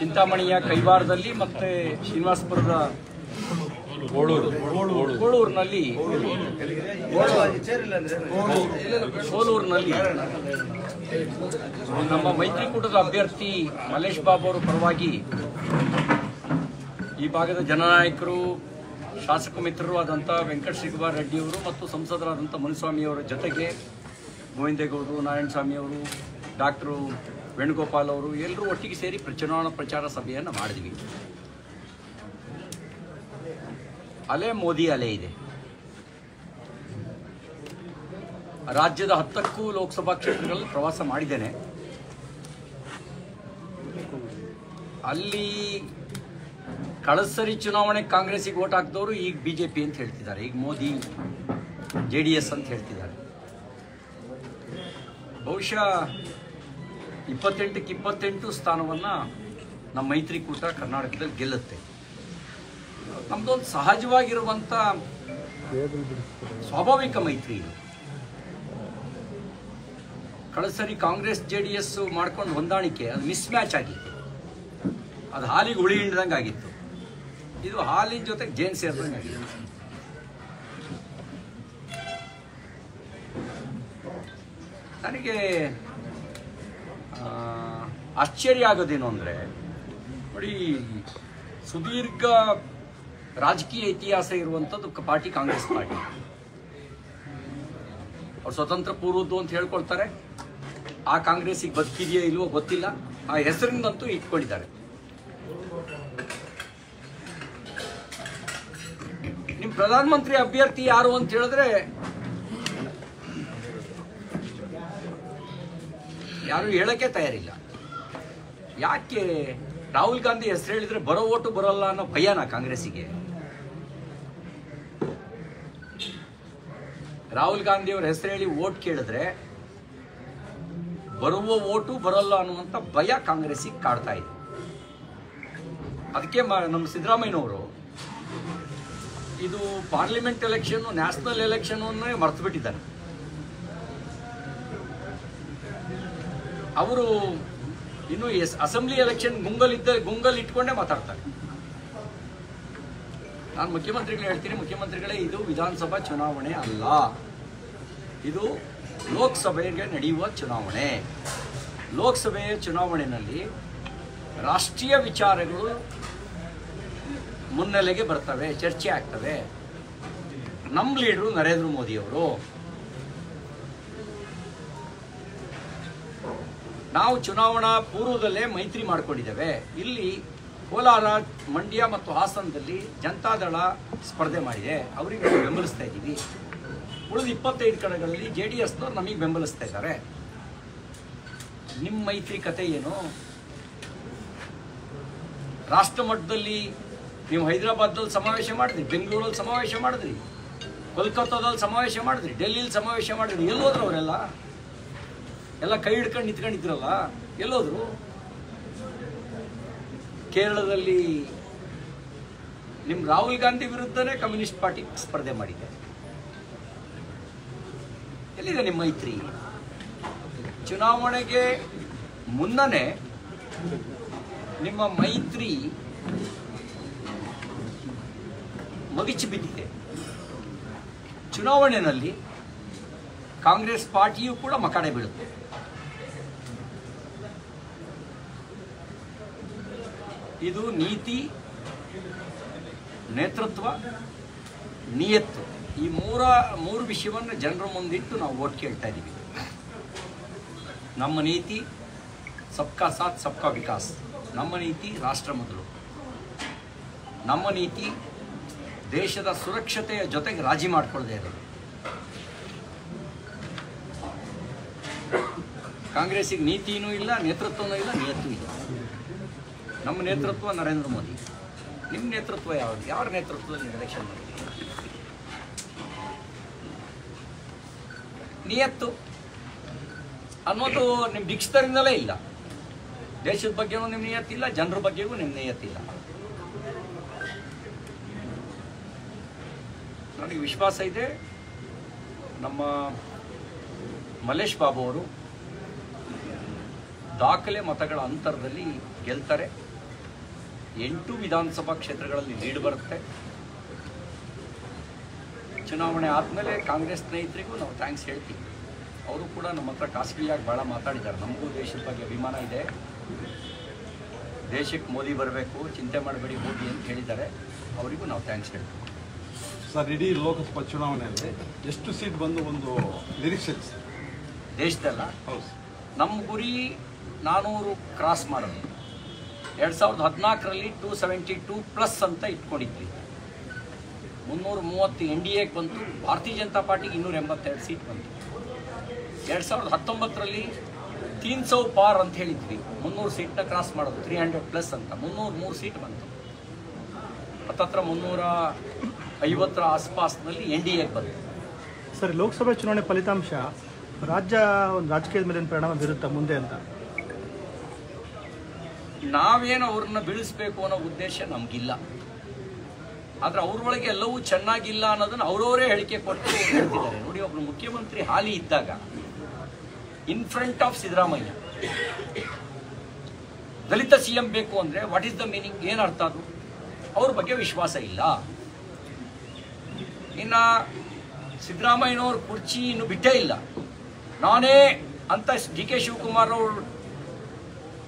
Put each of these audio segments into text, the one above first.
ಚಿಂತಾಮಣಿಯ ಕೈವಾರದಲ್ಲಿ ಮತ್ತೆ ಶ್ರೀನಿವಾಸಪುರದ ಕೋಳೂರಿನಲ್ಲಿ ಸೋಲೂರಿನಲ್ಲಿ ನಮ್ಮ ಮೈತ್ರಿಕೂಟದ ಅಭ್ಯರ್ಥಿ ಮಲ್ಲೇಶ್ ಬಾಬು ಅವರ ಪರವಾಗಿ ಈ ಭಾಗದ ಜನನಾಯಕರು ಶಾಸಕ ಮಿತ್ರರು ಆದಂಥ ವೆಂಕಟ ಶ್ರೀಕುಮಾರ್ ರೆಡ್ಡಿಯವರು ಮತ್ತು ಸಂಸದರಾದಂಥ ಮುನಿಸ್ವಾಮಿಯವರ ಜೊತೆಗೆ ಗೋವಿಂದೇಗೌಡರು ನಾರಾಯಣಸ್ವಾಮಿಯವರು ಡಾಕ್ಟರು ವೇಣುಗೋಪಾಲ್ ಅವರು ಎಲ್ಲರೂ ಒಟ್ಟಿಗೆ ಸೇರಿ ಚುನಾವಣಾ ಪ್ರಚಾರ ಸಭೆಯನ್ನು ಮಾಡಿದ್ವಿ. ಅಲೆ ಮೋದಿ ಅಲೆ ಇದೆ. ರಾಜ್ಯದ ಹತ್ತಕ್ಕೂ ಲೋಕಸಭಾ ಕ್ಷೇತ್ರಗಳಲ್ಲಿ ಪ್ರವಾಸ ಮಾಡಿದ್ದೇನೆ. ಅಲ್ಲಿ ಕಳೆದ ಸರಿ ಚುನಾವಣೆ ಕಾಂಗ್ರೆಸ್ಸಿಗೆ ಓಟ್ ಹಾಕಿದವರು ಈಗ ಬಿಜೆಪಿ ಅಂತ ಹೇಳ್ತಿದ್ದಾರೆ. ಈಗ ಮೋದಿ, ಜೆ ಡಿ ಎಸ್ ಅಂತ ಹೇಳ್ತಿದ್ದಾರೆ. ಬಹುಶಃ ಇಪ್ಪತ್ತೆಂಟಕ್ಕೆ ಇಪ್ಪತ್ತೆಂಟು ಸ್ಥಾನವನ್ನು ನಮ್ಮ ಮೈತ್ರಿಕೂಟ ಕರ್ನಾಟಕದಲ್ಲಿ ಗೆಲ್ಲುತ್ತೆ. ನಮ್ಮದೊಂದು ಸಹಜವಾಗಿರುವಂಥ ಸ್ವಾಭಾವಿಕ ಮೈತ್ರಿ ಇದು. ಕಳೆದ ಕಾಂಗ್ರೆಸ್, ಜೆ ಡಿ ಎಸ್ ಮಾಡ್ಕೊಂಡು ಹೊಂದಾಣಿಕೆ, ಅದು ಮಿಸ್ ಮ್ಯಾಚ್ ಆಗಿತ್ತು ಅದು ಹಾಲಿಗೆ ಹುಳಿ ಹಿಂಡ್ದಂಗೆ ಆಗಿತ್ತು. ಇದು ಹಾಲಿನ ಜೊತೆಗೆ ಜೇನ್ ಸೇರಿದಂಗೆ ಆಗಿತ್ತು. ನನಗೆ ಆಶ್ಚರ್ಯ ಆಗೋದೇನು ಅಂದರೆ, ನೋಡಿ, ಸುದೀರ್ಘ ರಾಜಕೀಯ ಇತಿಹಾಸ ಇರುವಂಥದ್ದು ಪಾರ್ಟಿ ಕಾಂಗ್ರೆಸ್ ಪಾರ್ಟಿ. ಅವ್ರು ಸ್ವತಂತ್ರ ಪೂರ್ವದ್ದು ಅಂತ ಹೇಳ್ಕೊಳ್ತಾರೆ. ಆ ಕಾಂಗ್ರೆಸ್ಸಿಗೆ ಬದುಕಿದೆಯೋ ಇಲ್ವೋ ಗೊತ್ತಿಲ್ಲ. ಆ ಹೆಸರಿನಂತೂ ಇಟ್ಕೊಂಡಿದ್ದಾರೆ. ನಿಮ್ಮ ಪ್ರಧಾನಮಂತ್ರಿ ಅಭ್ಯರ್ಥಿ ಯಾರು ಅಂತ ಹೇಳಿದ್ರೆ ಯಾರು ಹೇಳಕ್ಕೆ ತಯಾರಿಲ್ಲ. ಯಾಕೆ ರಾಹುಲ್ ಗಾಂಧಿ ಹೆಸರು ಹೇಳಿದ್ರೆ ಬರೋ ಓಟು ಬರೋಲ್ಲ ಅನ್ನೋ ಭಯನಾ ಕಾಂಗ್ರೆಸ್ಸಿಗೆ? ರಾಹುಲ್ ಗಾಂಧಿ ಅವ್ರ ಹೆಸರು ಹೇಳಿ ಓಟ್ ಕೇಳಿದ್ರೆ ಬರುವ ಓಟು ಬರಲ್ಲ ಅನ್ನುವಂಥ ಭಯ ಕಾಂಗ್ರೆಸ್ಸಿಗೆ ಕಾಡ್ತಾ ಇದೆ. ಅದಕ್ಕೆ ನಮ್ಮ ಸಿದ್ದರಾಮಯ್ಯನವರು ಇದು ಪಾರ್ಲಿಮೆಂಟ್ ಎಲೆಕ್ಷನ್ ನ್ಯಾಷನಲ್ ಎಲೆಕ್ಷನ್ ಮರ್ತು ಬಿಟ್ಟಿದ್ದಾರೆ ಅವರು ಇನ್ನು ಎಸ್ ಅಸೆಂಬ್ಲಿ ಎಲೆಕ್ಷನ್ ಗುಂಗಲ್ ಇದ್ದ ಗುಂಗಲ್ ಇಟ್ಕೊಂಡೇ ಮಾತಾಡ್ತಾರೆ. ನಾನು ಮುಖ್ಯಮಂತ್ರಿಗಳು ಹೇಳ್ತೀನಿ. ಮುಖ್ಯಮಂತ್ರಿಗಳೇ, ಇದು ವಿಧಾನಸಭಾ ಚುನಾವಣೆ ಅಲ್ಲ. ಇದು ಲೋಕಸಭೆಗೆ ನಡೆಯುವ ಚುನಾವಣೆ. ಲೋಕಸಭೆಯ ಚುನಾವಣೆಯಲ್ಲಿ ರಾಷ್ಟ್ರೀಯ ವಿಚಾರಗಳು ಮುನ್ನೆಲೆಗೆ ಬರ್ತವೆ, ಚರ್ಚೆ ಆಗ್ತವೆ. ನಮ್ಮ ಲೀಡರು ನರೇಂದ್ರ ಮೋದಿಯವರು. ನಾವು ಚುನಾವಣಾ ಪೂರ್ವದಲ್ಲೇ ಮೈತ್ರಿ ಮಾಡಿಕೊಂಡಿದ್ದೇವೆ. ಇಲ್ಲಿ ಕೋಲಾರ, ಮಂಡ್ಯ ಮತ್ತು ಹಾಸನದಲ್ಲಿ ಜನತಾದಳ ಸ್ಪರ್ಧೆ ಮಾಡಿದೆ. ಅವರಿಗೆ ನಾವು ಬೆಂಬಲಿಸ್ತಾ ಇದ್ದೀವಿ. ಉಳಿದ ಇಪ್ಪತ್ತೈದು ಕಡೆಗಳಲ್ಲಿ ಜೆ ಡಿ ಎಸ್ನವ್ರು ನಮಗೆ ಬೆಂಬಲಿಸ್ತಾ ಇದ್ದಾರೆ. ನಿಮ್ಮ ಮೈತ್ರಿ ಕತೆ ಏನು? ರಾಷ್ಟ್ರ ಮಟ್ಟದಲ್ಲಿ ನೀವು ಹೈದರಾಬಾದ್ನಲ್ಲಿ ಸಮಾವೇಶ ಮಾಡಿದ್ರಿ, ಬೆಂಗಳೂರಲ್ಲಿ ಸಮಾವೇಶ ಮಾಡಿದ್ರಿ, ಕೋಲ್ಕತ್ತಾದಲ್ಲಿ ಸಮಾವೇಶ ಮಾಡಿದ್ರಿ, ಡೆಲ್ಲಿಲಿ ಸಮಾವೇಶ ಮಾಡಿದ್ರಿ ಎಲ್ಲೋದ್ರು ಅವರೆಲ್ಲ ಎಲ್ಲ ಕೈ ಹಿಡ್ಕೊಂಡು ನಿಂತ್ಕೊಂಡಿದ್ರಲ್ಲ, ಎಲ್ಲೋದ್ರು? ಕೇರಳದಲ್ಲಿ ನಿಮ್ ರಾಹುಲ್ ಗಾಂಧಿ ವಿರುದ್ಧನೇ ಕಮ್ಯುನಿಸ್ಟ್ ಪಾರ್ಟಿ ಸ್ಪರ್ಧೆ ಮಾಡಿದೆ. ಎಲ್ಲಿದೆ ನಿಮ್ಮ ಮೈತ್ರಿ? ಚುನಾವಣೆಗೆ ಮುನ್ನನೇ ನಿಮ್ಮ ಮೈತ್ರಿ ಮಗಿಚಿ ಬಿದ್ದಿದೆ. ಚುನಾವಣೆಯಲ್ಲಿ ಕಾಂಗ್ರೆಸ್ ಪಾರ್ಟಿಯೂ ಕೂಡ ಮಕಾಡೆ ಬೀಳುತ್ತೆ. ಇದು ನೀತಿ, ನೇತೃತ್ವ, ನಿಯತ್ತು. ಈ ಮೂರ, ಮೂರು ವಿಷಯವನ್ನು ಜನರ ಮುಂದಿಟ್ಟು ನಾವು ಓಟ್ ಕೇಳ್ತಾ ಇದ್ದೀವಿ ನಮ್ಮ ನೀತಿ ಸಬ್ಕಾ ಸಾಥ್, ಸಬ್ಕಾ ವಿಕಾಸ್. ನಮ್ಮ ನೀತಿ ರಾಷ್ಟ್ರ ಮೊದಲು. ನಮ್ಮ ನೀತಿ ದೇಶದ ಸುರಕ್ಷತೆಯ ಜೊತೆಗೆ ರಾಜಿ ಮಾಡಿಕೊಳ್ಳದೆ ಇರೋದು ಕಾಂಗ್ರೆಸ್ಸಿಗೆ ನೀತಿನೂ ಇಲ್ಲ, ನೇತೃತ್ವನೂ ಇಲ್ಲ, ನಿಯತ್ತೂ ಇಲ್ಲ. ನಮ್ಮ ನೇತೃತ್ವ ನರೇಂದ್ರ ಮೋದಿ. ನಿಮ್ಮ ನೇತೃತ್ವ ಯಾವುದು? ಯಾರ ನೇತೃತ್ವದಲ್ಲಿ ಎಲೆಕ್ಷನ್ ನಿಯತ್ತು. ಅನ್ನೋದು ನಿಮ್ಮ ಡಿಕ್ಷನರಿನಲ್ಲೇ ಇಲ್ಲ. ದೇಶದ ಬಗ್ಗೆನೂ ನಿಮ್ಮ ನಿಯತ್ತಿಲ್ಲ, ಜನರ ಬಗ್ಗೆಗೂ ನಿಮ್ಮ ನಿಯತ್ತಿಲ್ಲ. ನನಗೆ ವಿಶ್ವಾಸ ಇದೆ, ನಮ್ಮ ಮಲ್ಲೇಶ್ ಬಾಬು ಅವರು ದಾಖಲೆ ಮತಗಳ ಅಂತರದಲ್ಲಿ ಗೆಲ್ತಾರೆ. ಎಂಟು ವಿಧಾನಸಭಾ ಕ್ಷೇತ್ರಗಳಲ್ಲಿ ಲೀಡ್ ಬರುತ್ತೆ. ಚುನಾವಣೆ ಆದಮೇಲೆ ಕಾಂಗ್ರೆಸ್ ಸ್ನೇಹಿತರಿಗೂ ನಾವು ಥ್ಯಾಂಕ್ಸ್ ಹೇಳ್ತೀವಿ. ಅವರು ಕೂಡ ನಮ್ಮ ಹತ್ರ ಖಾಸಗಿಯಾಗಿ ಭಾಳ ಮಾತಾಡಿದ್ದಾರೆ. ನಮಗೂ ದೇಶದ ಬಗ್ಗೆ ಅಭಿಮಾನ ಇದೆ. ದೇಶಕ್ಕೆ ಮೋದಿ ಬರಬೇಕು ಚಿಂತೆ ಮಾಡಬೇಡಿ ಮೋದಿ ಅಂತ ಹೇಳಿದ್ದಾರೆ. ಅವರಿಗೂ ನಾವು ಥ್ಯಾಂಕ್ಸ್ ಹೇಳ್ತೀವಿ. ಸರ್ ಇಡೀ ಲೋಕಸಭಾ ಚುನಾವಣೆಯಲ್ಲಿ ಎಷ್ಟು ಸೀಟ್ ಬಂದು ಒಂದು ನಿರೀಕ್ಷೆ ದೇಶದಲ್ಲ. ಹೌದು. ನಮ್ಮ ಗುರಿ ನಾನ್ನೂರು ಕ್ರಾಸ್ ಮಾಡೋದು. ಎರಡು ಸಾವಿರದ ಹದಿನಾಲ್ಕರಲ್ಲಿ ಟೂ ಸೆವೆಂಟಿ ಟೂ ಪ್ಲಸ್ ಅಂತ ಇಟ್ಕೊಂಡಿದ್ವಿ. ಮುನ್ನೂರ ಮೂವತ್ತು ಎನ್ ಡಿ ಎಗೆ ಬಂತು, ಭಾರತೀಯ ಜನತಾ ಪಾರ್ಟಿಗೆ ಇನ್ನೂರ ಎಂಬತ್ತೆರಡು ಸೀಟ್ ಬಂತು. ಎರಡು ಸಾವಿರದ ಹತ್ತೊಂಬತ್ತರಲ್ಲಿ ತೀನ್ ಸೌ ಪಾರ್ ಅಂತ ಹೇಳಿದ್ವಿ, ಮುನ್ನೂರು ಸೀಟ್ನ ಕ್ರಾಸ್ ಮಾಡೋದು, ತ್ರೀ ಹಂಡ್ರೆಡ್ ಪ್ಲಸ್ ಅಂತ ಮುನ್ನೂರು ಮೂರು ಸೀಟ್ ಬಂತು. ಹತ್ತತ್ರ ಮುನ್ನೂರ ಐವತ್ತರ ಆಸ್ಪಾಸ್ನಲ್ಲಿ ಎನ್ ಡಿ ಎಗೆ ಬಂತು. ಸರಿ, ಲೋಕಸಭೆ ಚುನಾವಣೆ ಫಲಿತಾಂಶ, ರಾಜ್ಯ ಒಂದು ರಾಜಕೀಯದ ಮೇಲೆ ಏನ್ ಪರಿಣಾಮ ಬೀರುತ್ತಾ ಮುಂದೆ ಅಂತ. ನಾವೇನು ಅವ್ರನ್ನ ಬೀಳಿಸ್ಬೇಕು ಅನ್ನೋ ಉದ್ದೇಶ ನಮಗಿಲ್ಲ. ಆದ್ರೆ ಅವ್ರೊಳಗೆ ಎಲ್ಲವೂ ಚೆನ್ನಾಗಿಲ್ಲ ಅನ್ನೋದನ್ನ ಅವರವರೇ ಹೇಳಿಕೆ ಕೊಟ್ಟು ಹೇಳ್ತಿದ್ದಾರೆ. ನೋಡಿ, ಒಬ್ರು ಮುಖ್ಯಮಂತ್ರಿ ಹಾಲಿ ಇದ್ದಾಗ in front of Siddaramaiah, Dalit C M ಬೇಕು ಅಂದ್ರೆ ವಾಟ್ ಈಸ್ ದ ಮೀನಿಂಗ್ ಏನು ಅರ್ಥ ಅದು? ಅವ್ರ ಬಗ್ಗೆ ವಿಶ್ವಾಸ ಇಲ್ಲ. ಇನ್ನ ಸಿದ್ದರಾಮಯ್ಯನವ್ರ ಕುರ್ಚಿ ಇನ್ನು ಬಿಟ್ಟೇ ಇಲ್ಲ. ನಾನೇ ಅಂತ ಡಿ ಕೆ ಶಿವಕುಮಾರ್ ಅವರು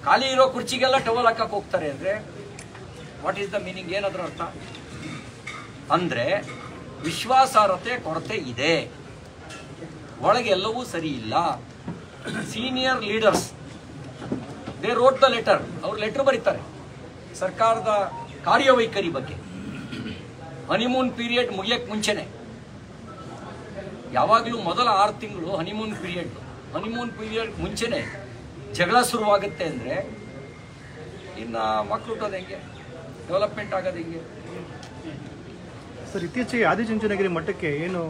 ಖಾಲಿ ಇರೋ ಕುರ್ಚಿಗೆಲ್ಲ ಟವಲ್ ಹಾಕಕ್ಕೆ ಹೋಗ್ತಾರೆ ಅಂದ್ರೆ ವಾಟ್ ಈಸ್ ದ ಮೀನಿಂಗ್ ಏನಾದ್ರೂ ಅರ್ಥ? ಅಂದ್ರೆ ವಿಶ್ವಾಸಾರ್ಹತೆ ಕೊರತೆ ಇದೆ. ಒಳಗೆ ಎಲ್ಲವೂ ಸರಿ ಇಲ್ಲ. Senior leaders they wrote the letter ಅವ್ರು ಲೆಟರ್ ಬರೀತಾರೆ. ಸರ್ಕಾರದ ಕಾರ್ಯವೈಖರಿ ಬಗ್ಗೆ. ಹನಿಮೂನ್ ಪೀರಿಯಡ್ ಮುಗಿಯಕ್ಕೆ ಮುಂಚೆನೆ. ಯಾವಾಗಲೂ ಮೊದಲ ಆರು ತಿಂಗಳು ಹನಿಮೂನ್ ಪೀರಿಯಡ್ ಹನಿಮೂನ್ ಪೀರಿಯಡ್ ಮುಂಚೆನೆ. ಜಗಳ ಶುರುವಾಗುತ್ತೆ ಅಂದರೆ ಇನ್ನು ಮಕ್ಕಳು ಹುಟ್ಟೋದು ಹೆಂಗೆ? ಡೆವಲಪ್ಮೆಂಟ್ ಆಗೋದು ಹೆಂಗೆ? ಸರ್ ಇತ್ತೀಚೆಗೆ ಆದಿಚುಂಚನಗಿರಿ ಮಠಕ್ಕೆ ಏನು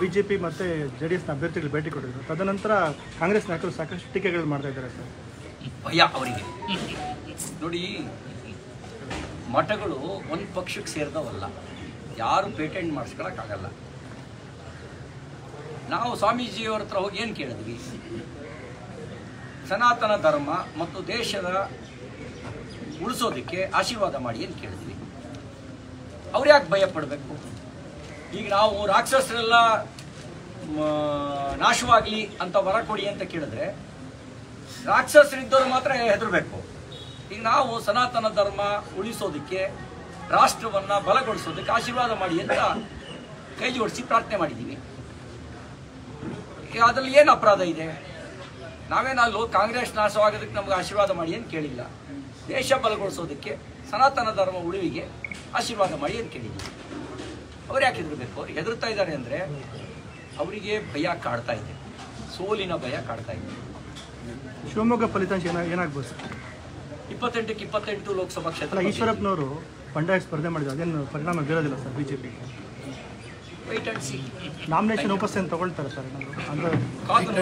ಬಿಜೆಪಿ ಮತ್ತೆ ಜೆ ಡಿ ಎಸ್ನ ಅಭ್ಯರ್ಥಿಗಳು ಭೇಟಿ ಕೊಟ್ಟಿದ್ರು. ತದನಂತರ ಕಾಂಗ್ರೆಸ್ ನಾಯಕರು ಸಾಕಷ್ಟು ಟೀಕೆಗಳು ಮಾಡ್ತಾ ಇದ್ದಾರೆ ಸರ್. ಭಯ ಅವರಿಗೆ. ನೋಡಿ ಮಠಗಳು ಒಂದು ಪಕ್ಷಕ್ಕೆ ಸೇರಿದವಲ್ಲ. ಯಾರು ಪೇಟೆಂಟ್ ಮಾಡಿಸ್ಕೊಳಕ್ಕಾಗಲ್ಲ. ನಾವು ಸ್ವಾಮೀಜಿಯವ್ರ ಹತ್ರ ಹೋಗಿ ಏನು ಕೇಳಿದ್ವಿ? ಸನಾತನ ಧರ್ಮ ಮತ್ತು ದೇಶದ ಉಳಿಸೋದಕ್ಕೆ ಆಶೀರ್ವಾದ ಮಾಡಿ ಅಂತ ಕೇಳಿದ್ವಿ. ಅವ್ರು ಯಾಕೆ ಭಯ ಪಡಬೇಕು ಈಗ ನಾವು ರಾಕ್ಷಸರೆಲ್ಲ ನಾಶವಾಗಲಿ ಅಂತ ವರ ಕೊಡಿ ಅಂತ ಕೇಳಿದ್ರೆ, ರಾಕ್ಷಸರಿದ್ದವರು ಮಾತ್ರ ಹೆದರಬೇಕು. ಈಗ ನಾವು ಸನಾತನ ಧರ್ಮ ಉಳಿಸೋದಕ್ಕೆ, ರಾಷ್ಟ್ರವನ್ನ ಬಲಗೊಳಿಸೋದಕ್ಕೆ ಆಶೀರ್ವಾದ ಮಾಡಿ ಅಂತ ಕೈ ಜೋಡಿಸಿ ಪ್ರಾರ್ಥನೆ ಮಾಡಿದ್ದೀವಿ ಅದ್ರಲ್ಲಿ ಏನು ಅಪರಾಧ ಇದೆ? ನಾವೇನಲ್ಲೂ ಕಾಂಗ್ರೆಸ್ ನಾಶವಾಗೋದಕ್ಕೆ ನಮ್ಗೆ ಆಶೀರ್ವಾದ ಮಾಡಿ ಅಂತ ಕೇಳಿಲ್ಲ. ದೇಶ ಬಲಗೊಳಿಸೋದಕ್ಕೆ ಸನಾತನ ಧರ್ಮ ಉಳಿವಿಗೆ ಆಶೀರ್ವಾದ ಮಾಡಿ ಅಂತ ಕೇಳಿದ್ದೀವಿ ಅವ್ರು ಯಾಕೆ ಹೆದರ್ಬೇಕು? ಅವ್ರು ಹೆದರ್ತಾ ಇದ್ದಾರೆ ಅಂದರೆ ಅವರಿಗೆ ಭಯ ಕಾಡ್ತಾ ಇದೆ. ಸೋಲಿನ ಭಯ ಕಾಡ್ತಾ ಇದೆ. ಶಿವಮೊಗ್ಗ ಫಲಿತಾಂಶ ಏನ ಏನಾಗ್ಬೋದು? ಸರ್ ಇಪ್ಪತ್ತೆಂಟಕ್ಕೆ ಇಪ್ಪತ್ತೆಂಟು ಲೋಕಸಭಾ ಕ್ಷೇತ್ರ ಅಲ್ಲ ಈಶ್ವರಪ್ಪನವರು ಬಂಡಾಯ ಸ್ಪರ್ಧೆ ಮಾಡಿದ್ರು ಅದೇನು ಪರಿಣಾಮ ಬೀರೋದಿಲ್ಲ ಸರ್ ಬಿಜೆಪಿಗೆ? ವೈಟ್ ಅಂಡ್ ಸಿ ನಾಮಿನೇಷನ್ ಉಪಸ್ಥಿತಿ ತಗೊಳ್ತಾರೆ ಸರ್ ಕಾದು